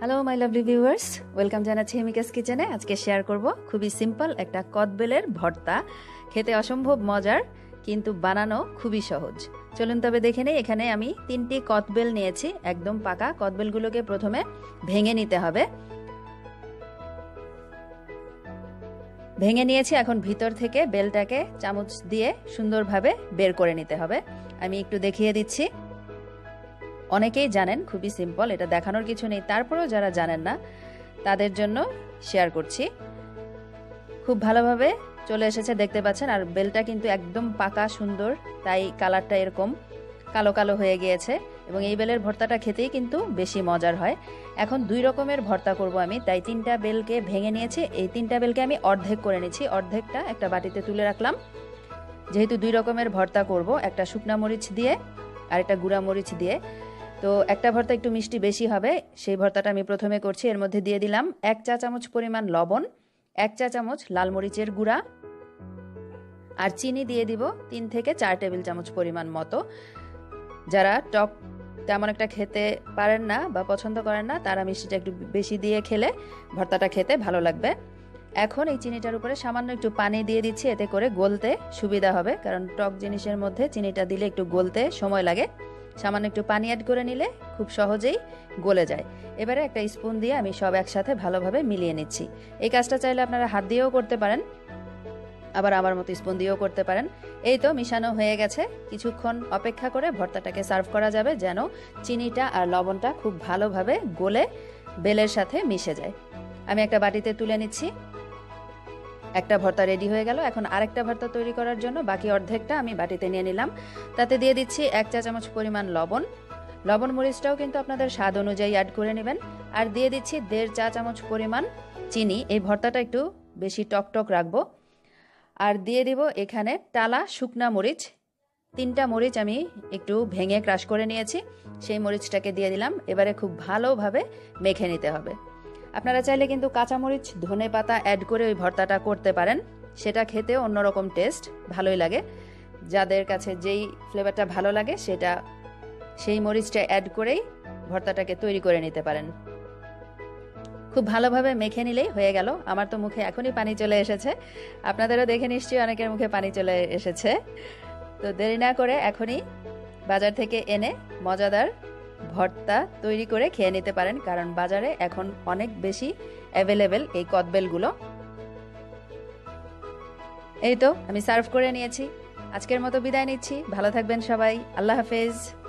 Hello my lovely viewers welcome জানাচ্ছি হেমিকাস কিচেনে আজকে শেয়ার করব খুবই সিম্পল একটা কদবেলের ভর্তা। খেতে অসম্ভব মজার, কিন্তু বানানো খুবই সহজ। চলুন তবে দেখে নেই, এখানে আমি তিনটি কদবেল নিয়েছি। একদম পাকা কদবেলগুলোকে প্রথমে ভেঙে নিতে হবে। ভেঙে নিয়েছি, এখন ভিতর থেকে বেলটাকে চামচ দিয়ে সুন্দরভাবে বের করে নিতে হবে। আমি একটু দেখিয়ে দিচ্ছি। অনেকেই জানেন, খুবই সিম্পল, এটা দেখানোর কিছু নেই। তারপরেও যারা জানেন না, তাদের জন্য শেয়ার করছি। খুব ভালোভাবে চলে এসেছে, দেখতে পাচ্ছেন, আর বেলটা কিন্তু একদম পাকা, সুন্দর, তাই কালারটা এরকম কালো কালো হয়ে গিয়েছে। এবং এই বেলের ভর্তাটা খেতেই কিন্তু বেশি মজার হয়। এখন দুই রকমের ভর্তা করব আমি, তাই তিনটা বেলকে ভেঙে নিয়েছি। এই তিনটা বেলকে আমি অর্ধেক করে নিচ্ছি অর্ধেকটা একটা বাটিতে তুলে রাখলাম। যেহেতু দুই রকমের ভর্তা করব, একটা শুকনা মরিচ দিয়ে আর একটা গুঁড়া মরিচ দিয়ে। তো একটা ভর্তা একটু মিষ্টি বেশি হবে। সেই ভর্তাটা আমি প্রথমে করছি, এর মধ্যে দিয়ে দিলাম এক চা চামচ পরিমাণ লবণ, এক চা চামচ লাল মরিচের গুঁড়া আর চিনি দিয়ে দিব তিন থেকে চার টেবিল চামচ পরিমাণ মতো। যারা টক তেমন একটা খেতে পারেন না বা পছন্দ করেন না, তারা মিষ্টিটা একটু বেশি দিয়ে খেলে ভর্তাটা খেতে ভালো লাগবে। এখন এই চিনিটার উপরে সামান্য একটু পানি দিয়ে দিচ্ছি, এতে করে গলতে সুবিধা হবে, কারণ টক জিনিসের মধ্যে চিনিটা দিলে একটু গলতে সময় লাগে। সামান্য একটু পানি অ্যাড করে নিলে খুব সহজেই গলে যায়। এবারে একটা স্পুন দিয়ে আমি সব একসাথে ভালোভাবে মিলিয়ে নিচ্ছি। এই কাজটা চাইলে আপনারা হাত দিয়েও করতে পারেন, আবার আমার মতো স্পুন দিয়েও করতে পারেন। এই তো মিশানো হয়ে গেছে। কিছুক্ষণ অপেক্ষা করে ভর্তাটাকে সার্ভ করা যাবে যেন চিনিটা আর লবণটা খুব ভালোভাবে গলে বেলের সাথে মিশে যায়। আমি একটা বাটিতে তুলে নিচ্ছি। একটা ভর্তা রেডি হয়ে গেল। এখন আরেকটা ভর্তা তৈরি করার জন্য বাকি অর্ধেকটা আমি বাটিতে নিয়ে নিলাম। তাতে দিয়ে দিচ্ছি এক চা চামচ পরিমাণ লবণ। লবণ মরিচটাও কিন্তু আপনাদের স্বাদ অনুযায়ী অ্যাড করে নেবেন। আর দিয়ে দিচ্ছি দেড় চা চামচ পরিমাণ চিনি। এই ভর্তাটা একটু বেশি টক টক রাখব। আর দিয়ে দিব এখানে টালা শুকনা মরিচ। তিনটা মরিচ আমি একটু ভেঙে ক্রাশ করে নিয়েছি। সেই মরিচটাকে দিয়ে দিলাম। এবারে খুব ভালোভাবে মেখে নিতে হবে। আপনারা চাইলে কিন্তু কাঁচামরিচ, ধনে পাতা অ্যাড করে ওই ভর্তাটা করতে পারেন। সেটা খেতেও অন্যরকম টেস্ট ভালোই লাগে। যাদের কাছে যেই ফ্লেভারটা ভালো লাগে, সেটা সেই মরিচটা অ্যাড করেই ভর্তাটাকে তৈরি করে নিতে পারেন। খুব ভালোভাবে মেখে নিলেই হয়ে গেল। আমার তো মুখে এখনই পানি চলে এসেছে। আপনাদেরও দেখে নিশ্চয়ই অনেকের মুখে পানি চলে এসেছে। তো দেরি না করে এখনই বাজার থেকে এনে মজাদার ভর্তা তৈরি করে খেয়ে নিতে পারেন, কারণ বাজারে এখন অনেক বেশি অ্যাভেলেবেল এই কদবেলগুলো। এই তো, আমি সার্ভ করে নিয়েছি। আজকের মতো বিদায় নিচ্ছি। ভালো থাকবেন সবাই। আল্লাহ হাফেজ।